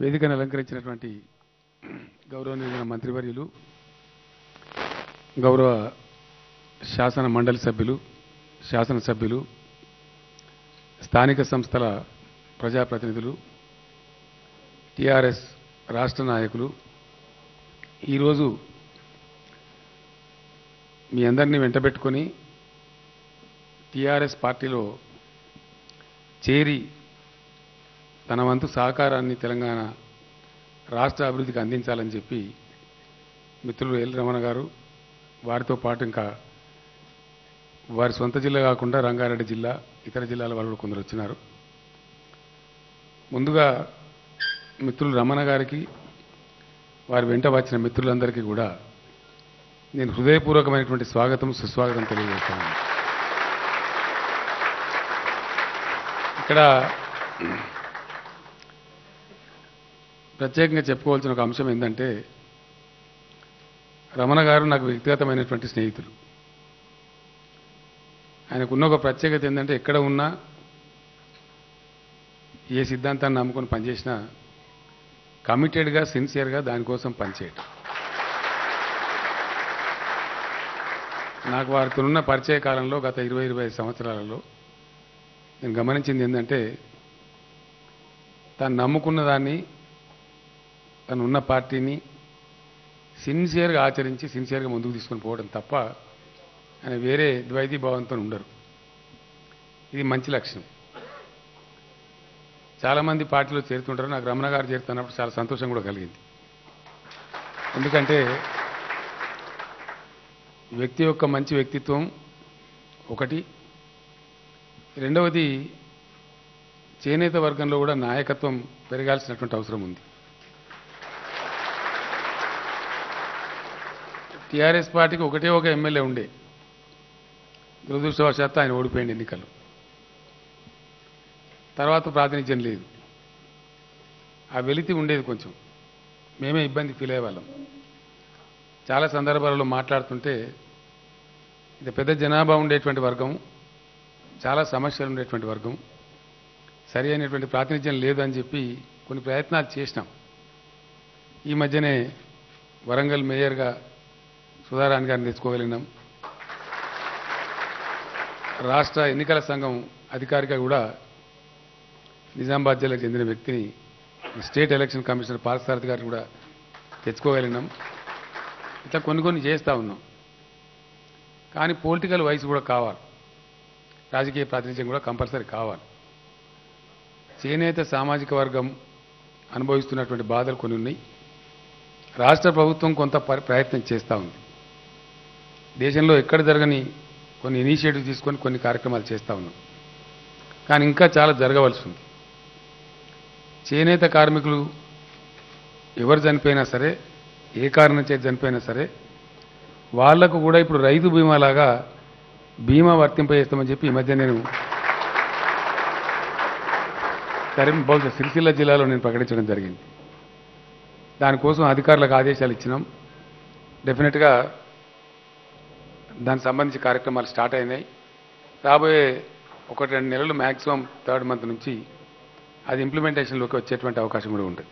వేదికను అలంకరించినటువంటి గౌరవనీయ మంత్రివర్యులు గౌరవ శాసన మండలి సభ్యులు శాసనసభ్యులు స్థానిక సంస్థల ప్రజాప్రతినిధులు టిఆర్ఎస్ రాష్ట్ర నాయకులు. ఈరోజు మీ అందరినీ వెంటబెట్టుకొని టిఆర్ఎస్ పార్టీలో చేరి తన వంతు సహకారాన్ని తెలంగాణ రాష్ట్ర అభివృద్ధికి అందించాలని చెప్పి మిత్రులు ఎల్ రమణ గారు వారితో పాటు ఇంకా వారి సొంత జిల్లా కాకుండా రంగారెడ్డి జిల్లా ఇతర జిల్లాల వాళ్ళు కొందరు వచ్చినారు. ముందుగా మిత్రులు రమణ గారికి వారి వెంట వచ్చిన మిత్రులందరికీ కూడా నేను హృదయపూర్వకమైనటువంటి స్వాగతం సుస్వాగతం తెలియజేస్తాను. ఇక్కడ ప్రత్యేకంగా చెప్పుకోవాల్సిన ఒక అంశం ఏంటంటే రమణ గారు నాకు వ్యక్తిగతమైనటువంటి స్నేహితులు. ఆయనకున్న ఒక ప్రత్యేకత ఏంటంటే ఎక్కడ ఉన్నా ఏ సిద్ధాంతాన్ని నమ్ముకొని పనిచేసినా కమిటెడ్గా సిన్సియర్గా దానికోసం పనిచేయటం. నాకు వారితో ఉన్న పరిచయ కాలంలో గత ఇరవై ఇరవై ఐదు సంవత్సరాలలో నేను గమనించింది ఏంటంటే తను నమ్ముకున్న దాన్ని తను ఉన్న పార్టీని సిన్సియర్గా ఆచరించి సిన్సియర్గా ముందుకు తీసుకొని పోవడం తప్ప ఆయన వేరే ద్వైతీ భావంతో ఉండరు. ఇది మంచి లక్షణం చాలామంది పార్టీలో చేరుతుంటారు. నాకు రమణ గారు చేరుతున్నప్పుడు చాలా సంతోషం కూడా కలిగింది. ఎందుకంటే వ్యక్తి యొక్క మంచి వ్యక్తిత్వం ఒకటి. రెండవది చేనేత వర్గంలో కూడా నాయకత్వం పెరగాల్సినటువంటి అవసరం ఉంది. టీఆర్ఎస్ పార్టీకి ఒకటే ఒక ఎమ్మెల్యే ఉండే. దురదృష్టవశాత్తు ఆయన ఓడిపోయింది ఎన్నికలు. తర్వాత ప్రాతినిధ్యం లేదు. ఆ వెలితి ఉండేది కొంచెం. మేమే ఇబ్బంది ఫీల్ అయ్యేవాళ్ళం. చాలా సందర్భాలలో మాట్లాడుతుంటే ఇది పెద్ద జనాభా ఉండేటువంటి వర్గం చాలా సమస్యలు ఉండేటువంటి వర్గం సరి అయినటువంటి ప్రాతినిధ్యం లేదు అని చెప్పి కొన్ని ప్రయత్నాలు చేసినాం. ఈ మధ్యనే వరంగల్ మేయర్గా సుధారాణి గారిని తెచ్చుకోగలిగినాం రాష్ట్ర ఎన్నికల సంఘం అధికారిగా కూడా నిజామాబాద్ జిల్లాకు చెందిన వ్యక్తిని స్టేట్ ఎలక్షన్ కమిషనర్ పార్థసారథి గారిని కూడా తెచ్చుకోగలిగినాం. ఇట్లా కొన్ని కొన్ని చేస్తూ ఉన్నాం. కానీ పొలిటికల్ వయసు కూడా కావాలి. రాజకీయ ప్రాతినిధ్యం కూడా కంపల్సరీ కావాలి. చేనేత సామాజిక వర్గం అనుభవిస్తున్నటువంటి బాధలు కొన్ని ఉన్నాయి. రాష్ట్ర ప్రభుత్వం కొంత ప్రయత్నం చేస్తూ ఉంది. దేశంలో ఎక్కడ జరగని కొన్ని ఇనిషియేటివ్ తీసుకొని కొన్ని కార్యక్రమాలు చేస్తూ ఉన్నాం. కానీ ఇంకా చాలా జరగవలసి ఉంది. చేనేత కార్మికులు ఎవరు చనిపోయినా సరే ఏ కారణం చేతి చనిపోయినా సరే వాళ్ళకు కూడా ఇప్పుడు రైతు బీమా లాగా బీమా వర్తింపజేస్తామని చెప్పి ఈ మధ్య నేను కరీం బహుశా సిరిసిల్ల జిల్లాలో నేను ప్రకటించడం జరిగింది. దానికోసం అధికారులకు ఆదేశాలు ఇచ్చినాం. డెఫినెట్గా దానికి సంబంధించి కార్యక్రమాలు స్టార్ట్ అయినాయి. రాబోయే ఒకటి రెండు నెలలు మ్యాక్సిమం థర్డ్ మంత్ నుంచి అది ఇంప్లిమెంటేషన్లోకి వచ్చేటువంటి అవకాశం కూడా ఉంటుంది.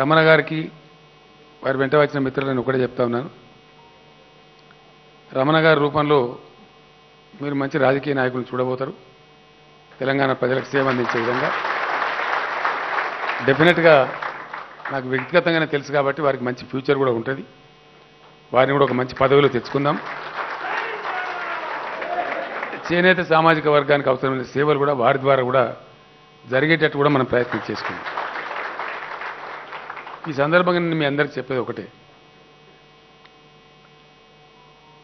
రమణ గారికి వారి వెంట వచ్చిన మిత్రులు నేను ఒకటే చెప్తా ఉన్నాను. రమణ గారి రూపంలో మీరు మంచి రాజకీయ నాయకులను చూడబోతారు. తెలంగాణ ప్రజలకు సేవ అందించే విధంగా. డెఫినెట్గా నాకు వ్యక్తిగతంగానే తెలుసు కాబట్టి వారికి మంచి ఫ్యూచర్ కూడా ఉంటుంది. వారిని కూడా ఒక మంచి పదవిలో తెచ్చుకుందాం. చేనేత సామాజిక వర్గానికి అవసరమైన సేవలు కూడా వారి ద్వారా కూడా జరిగేటట్టు కూడా మనం ప్రయత్నం చేసుకుందాం. ఈ సందర్భంగా నేను మీ అందరికి చెప్పేది ఒకటే.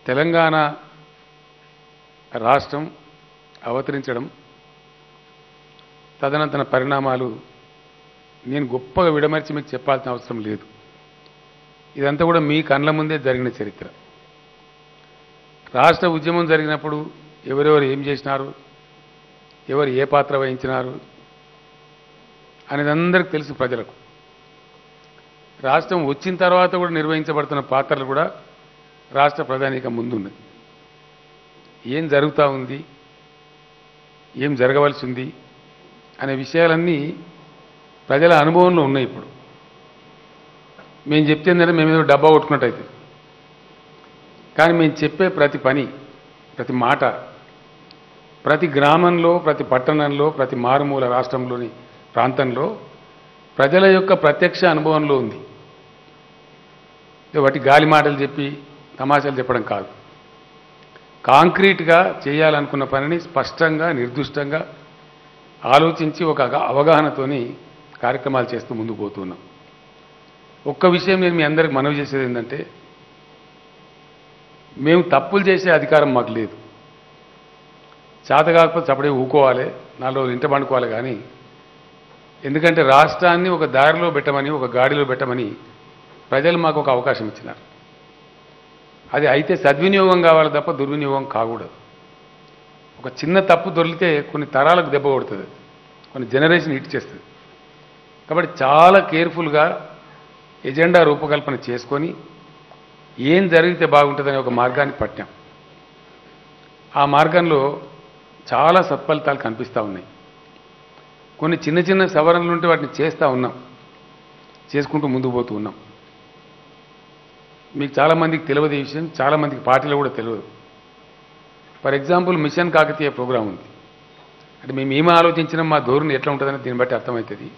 తెలంగాణ రాష్ట్రం అవతరించడం తదనంతర పరిణామాలు నేను గొప్పగా విడమర్చి మీకు చెప్పాల్సిన అవసరం లేదు. ఇదంతా కూడా మీ కళ్ళ ముందే జరిగిన చరిత్ర. రాష్ట్ర ఉద్యమం జరిగినప్పుడు ఎవరెవరు ఏం చేసినారు? ఎవరు ఏ పాత్ర వహించినారు? అనేది అందరికి తెలుసు ప్రజలకు. రాష్ట్రం వచ్చిన తర్వాత కూడా నిర్వహించబడుతున్న పాత్రలు కూడా రాష్ట్ర ప్రధానిక ముందున్నది ఏం జరుగుతూ ఉంది? ఏం జరగవలసి ఉంది అనే విషయాలన్నీ ప్రజల అనుభవంలో ఉన్నాయి ఇప్పుడు. మేము చెప్తే ఏంటంటే మేము ఏదో డబ్బా కొట్టుకున్నట్టయితే. కానీ మేము చెప్పే ప్రతి పని ప్రతి మాట ప్రతి గ్రామంలో ప్రతి పట్టణంలో ప్రతి మారుమూల రాష్ట్రంలోని ప్రాంతంలో ప్రజల యొక్క ప్రత్యక్ష అనుభవంలో ఉంది. వాటి గాలి మాటలు చెప్పి తమాషాలు చెప్పడం కాదు. కాంక్రీట్గా చేయాలనుకున్న పనిని స్పష్టంగా నిర్దిష్టంగా ఆలోచించి ఒక అవగాహనతోని కార్యక్రమాలు చేస్తూ ముందుకు పోతున్నాం. ఒక్క విషయం నేను మీ అందరికి మనవి చేసేది ఏంటంటే మేము తప్పులు చేసే అధికారం మాకు లేదు. చేత కాకపోతే చప్పుడే ఊకోవాలి నాలుగు రోజులు ఇంట పండుకోవాలి కానీ ఎందుకంటే రాష్ట్రాన్ని ఒక దారిలో పెట్టమని ఒక గాడిలో పెట్టమని ప్రజలు మాకు ఒక అవకాశం ఇచ్చినారు. అది అయితే సద్వినియోగం కావాలి తప్ప దుర్వినియోగం కాకూడదు. ఒక చిన్న తప్పు దొరికితే కొన్ని తరాలకు దెబ్బ కొడుతుంది కొన్ని జనరేషన్ హిట్ చేస్తుంది. కాబట్టి చాలా కేర్ఫుల్గా ఎజెండా రూపకల్పన చేసుకొని ఏం జరిగితే బాగుంటుందనే ఒక మార్గాన్ని పట్టాం. ఆ మార్గంలో చాలా సత్ఫలితాలు కనిపిస్తూ ఉన్నాయి. కొన్ని చిన్న చిన్న సవరణలు ఉంటే వాటిని చేస్తూ ఉన్నాం. చేసుకుంటూ ముందుకు పోతూ ఉన్నాం. మీకు చాలామందికి తెలియదు ఈ విషయం చాలామందికి పార్టీలో కూడా తెలియదు. For example mission Kakatiya program ఉంది. అంటే మేము ఏమి ఆలోచించినా మా ధోరణి ఎట్లా ఉంటుందని దీన్ని బట్టి అర్థమవుతుంది.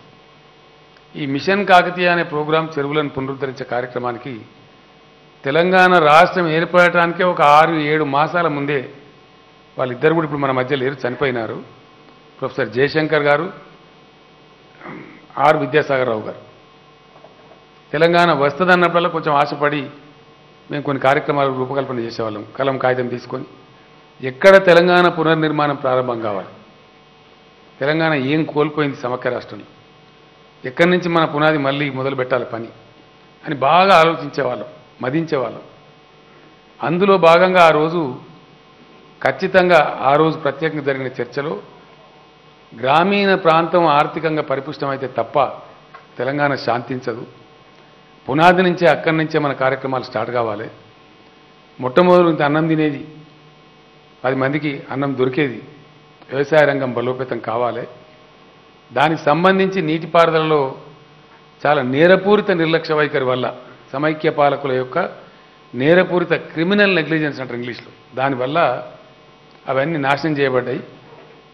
ఈ మిషన్ కాకతీయ అనే ప్రోగ్రాం చెరువులను పునరుద్ధరించే కార్యక్రమానికి తెలంగాణ రాష్ట్రం ఏర్పడటానికే ఒక ఆరు ఏడు మాసాల ముందే వాళ్ళిద్దరు కూడా ఇప్పుడు మన మధ్య లేరు చనిపోయినారు. ప్రొఫెసర్ జయశంకర్ గారు ఆర్ విద్యాసాగర్ రావు గారు. తెలంగాణ వస్తుందన్నప్పుడల్లా కొంచెం ఆశపడి మేము కొన్ని కార్యక్రమాలు రూపకల్పన చేసేవాళ్ళం కలం కాగితం తీసుకొని. ఎక్కడ తెలంగాణ పునర్నిర్మాణం ప్రారంభం కావాలి? తెలంగాణ ఏం కోల్పోయింది సమగ్ర రాష్ట్రంలో? ఎక్కడి నుంచి మన పునాది మళ్ళీ మొదలు పెట్టాలి పని? అని బాగా ఆలోచించేవాళ్ళం మదించేవాళ్ళం. అందులో భాగంగా ఆ రోజు ఖచ్చితంగా ఆ రోజు ప్రత్యేకంగా జరిగిన చర్చలో గ్రామీణ ప్రాంతం ఆర్థికంగా పరిపుష్టమైతే తప్ప తెలంగాణ శాంతించదు. పునాది నుంచే అక్కడి నుంచే మన కార్యక్రమాలు స్టార్ట్ కావాలి. మొట్టమొదటి నుంచి అన్నం తినేది పది మందికి అన్నం దొరికేది వ్యవసాయ రంగం బలోపేతం కావాలి. దానికి సంబంధించి నీటిపారుదలలో చాలా నేరపూరిత నిర్లక్ష్య వైఖరి వల్ల సమైక్య పాలకుల యొక్క నేరపూరిత క్రిమినల్ నెగ్లిజెన్స్ అంటారు ఇంగ్లీష్లో. దానివల్ల అవన్నీ నాశనం చేయబడ్డాయి.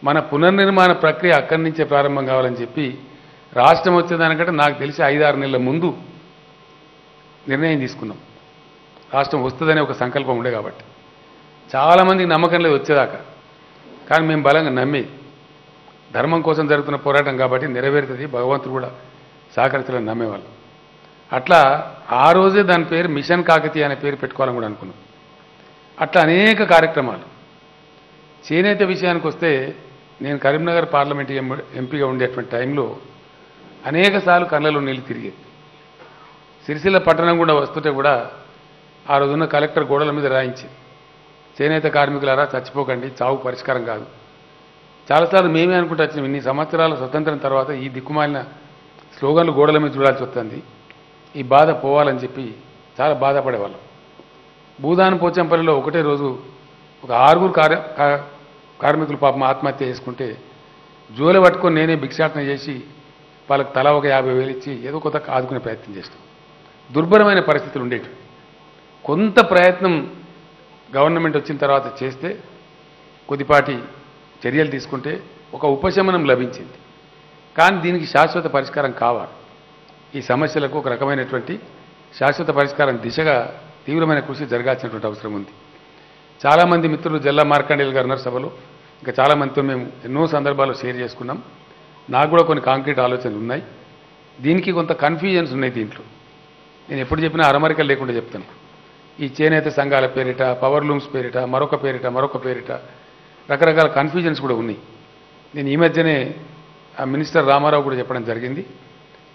మన పునర్నిర్మాణ ప్రక్రియ అక్కడి నుంచే ప్రారంభం కావాలని చెప్పి రాష్ట్రం వచ్చేదానికంటే నాకు తెలిసి ఐదారు నెలల ముందు నిర్ణయం తీసుకున్నాం. రాష్ట్రం వస్తుందనే ఒక సంకల్పం ఉండే కాబట్టి. చాలామందికి నమ్మకం లేదు వచ్చేదాకా. కానీ మేము బలంగా నమ్మేది. ధర్మం కోసం జరుగుతున్న పోరాటం కాబట్టి నెరవేరుతుంది. భగవంతుడు కూడా సహకరించాలని నమ్మేవాళ్ళం. అట్లా ఆ రోజే దాని పేరు మిషన్ కాకతీయ అనే పేరు పెట్టుకోవాలని కూడా అనుకున్నాం. అట్లా అనేక కార్యక్రమాలు. చేనేత విషయానికి వస్తే నేను కరీంనగర్ పార్లమెంట్ ఎంపీగా ఉండేటువంటి టైంలో అనేక సార్లు కళ్ళలో నీళ్ళు తిరిగేది సిరిసిల్ల పట్టణం కూడా వస్తుంటే కూడా ఆ రోజున్న కలెక్టర్ గోడల మీద రాయించి చేనేత కార్మికులారా చచ్చిపోకండి చావు పరిష్కారం కాదు. చాలాసార్లు మేమే అనుకుంటూ వచ్చినాం ఇన్ని సంవత్సరాల స్వతంత్రం తర్వాత ఈ దిక్కుమాలిన స్లోగన్లు గోడల మీద చూడాల్సి వస్తుంది. ఈ బాధ పోవాలని చెప్పి చాలా బాధపడేవాళ్ళం. భూదాన పోచంపల్లిలో ఒకటే రోజు ఒక ఆరుగురు కార్య కా- కార్మికులు పాపం ఆత్మహత్య చేసుకుంటే జోలి పట్టుకొని నేనే భిక్షాటన చేసి వాళ్ళకి తలా ఒక యాభై వేలు ఇచ్చి ఏదో కొత్త ఆదుకునే ప్రయత్నం చేస్తాం దుర్భరమైన పరిస్థితులు ఉండేవి. కొంత ప్రయత్నం గవర్నమెంట్ వచ్చిన తర్వాత చేస్తే కొద్దిపాటి చర్యలు తీసుకుంటే ఒక ఉపశమనం లభించింది. కానీ దీనికి శాశ్వత పరిష్కారం కావాలి. ఈ సమస్యలకు ఒక రకమైనటువంటి శాశ్వత పరిష్కారం దిశగా తీవ్రమైన కృషి జరగాల్సినటువంటి అవసరం ఉంది. చాలామంది మిత్రులు జిల్లా మార్కండేయులు గారు ఉన్నారు సభలో. ఇంకా చాలామందితో మేము ఎన్నో సందర్భాల్లో షేర్ చేసుకున్నాం. నాకు కూడా కొన్ని కాంక్రీట్ ఆలోచనలు ఉన్నాయి. దీనికి కొంత కన్ఫ్యూజన్స్ ఉన్నాయి దీంట్లో. నేను ఎప్పుడు చెప్పినా అరమరికలు లేకుండా చెప్తాను. ఈ చేనేత సంఘాల పేరిట పవర్ లూమ్స్ పేరిట మరొక పేరిట మరొక పేరిట రకరకాల కన్ఫ్యూజన్స్ కూడా ఉన్నాయి. నేను ఈ మధ్యనే ఆ మినిస్టర్ రామారావు కూడా చెప్పడం జరిగింది.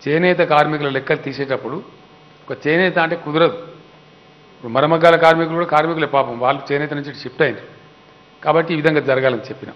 చేనేత కార్మికుల లెక్కలు తీసేటప్పుడు ఒక చేనేత అంటే కుదరదు. ఇప్పుడు మరమగ్గాల కార్మికులు కూడా కార్మికులే పాపం. వాళ్ళు చేనేత నుంచి షిఫ్ట్ అయింది కాబట్టి ఈ విధంగా జరగాలని చెప్పినాం.